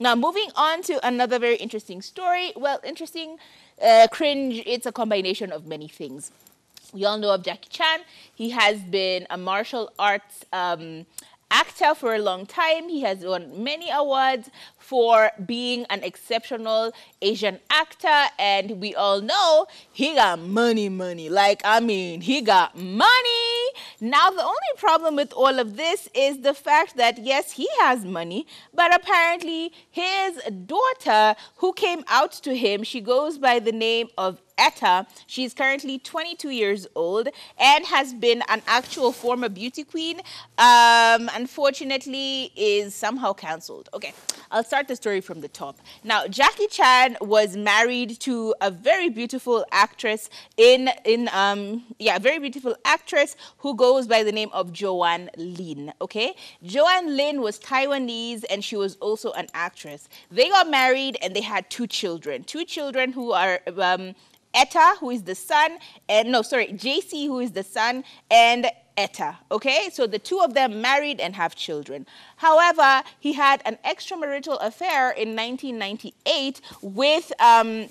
Now, moving on to another very interesting story. Well, interesting, uh, cringe, it's a combination of many things. We all know of Jackie Chan. He has been a martial arts um, actor for a long time. He has won many awards for being an exceptional Asian actor. And we all know he got money, money. Like, I mean, he got money. Now, the only problem with all of this is the fact that, yes, he has money, but apparently his daughter, who came out to him, she goes by the name of Etta. She's currently 22 years old and has been an actual former beauty queen. Um, unfortunately, is somehow cancelled. Okay, I'll start the story from the top. Now, Jackie Chan was married to a very beautiful actress in in um yeah, very beautiful actress who goes by the name of Joanne Lin. Okay, Joanne Lin was Taiwanese and she was also an actress. They got married and they had two children. Two children who are um, Etta, who is the son, and no, sorry, Jaycee, who is the son, and Etta. Okay, so the two of them married and have children. However, he had an extramarital affair in 1998 with. Um,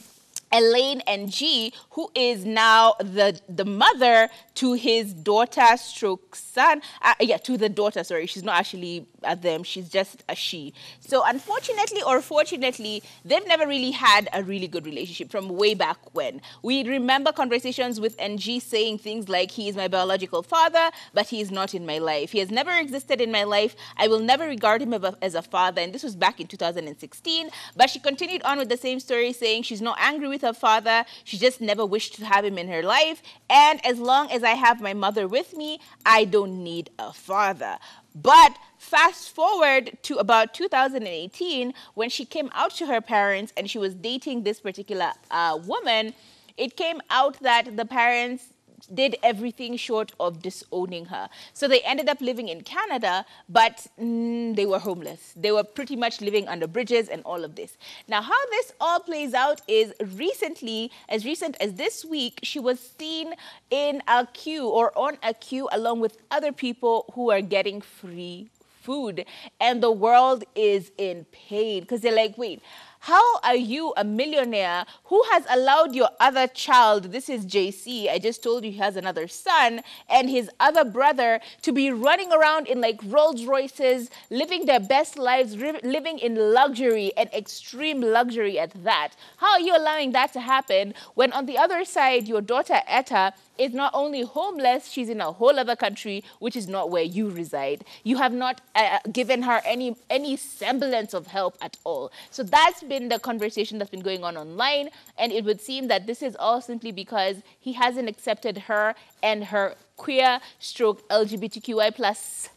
Elaine NG, who is now the the mother to his daughter stroke son. Uh, yeah, to the daughter, sorry. She's not actually a them. She's just a she. So unfortunately or fortunately, they've never really had a really good relationship from way back when. We remember conversations with NG saying things like, he is my biological father, but he is not in my life. He has never existed in my life. I will never regard him as a father. And this was back in 2016. But she continued on with the same story saying she's not angry with her father. She just never wished to have him in her life. And as long as I have my mother with me, I don't need a father. But fast forward to about 2018, when she came out to her parents and she was dating this particular uh, woman, it came out that the parents did everything short of disowning her. So they ended up living in Canada, but mm, they were homeless. They were pretty much living under bridges and all of this. Now, how this all plays out is recently, as recent as this week, she was seen in a queue or on a queue along with other people who are getting free food. And the world is in pain because they're like, wait, how are you a millionaire who has allowed your other child, this is Jaycee, I just told you he has another son, and his other brother to be running around in like Rolls Royces, living their best lives, living in luxury and extreme luxury at that? How are you allowing that to happen when on the other side, your daughter Etta is not only homeless, she's in a whole other country, which is not where you reside. You have not uh, given her any, any semblance of help at all. So that's been the conversation that's been going on online. And it would seem that this is all simply because he hasn't accepted her and her queer stroke LGBTQI plus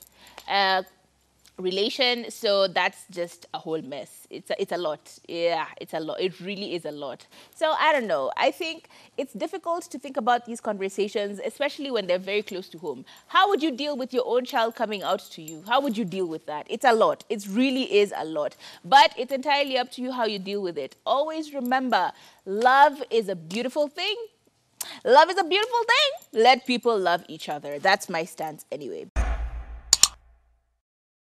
uh, relation. So that's just a whole mess. It's a, it's a lot. Yeah, it's a lot. It really is a lot. So I don't know. I think it's difficult to think about these conversations, especially when they're very close to home. How would you deal with your own child coming out to you? How would you deal with that? It's a lot. It really is a lot. But it's entirely up to you how you deal with it. Always remember, love is a beautiful thing. Love is a beautiful thing. Let people love each other. That's my stance anyway.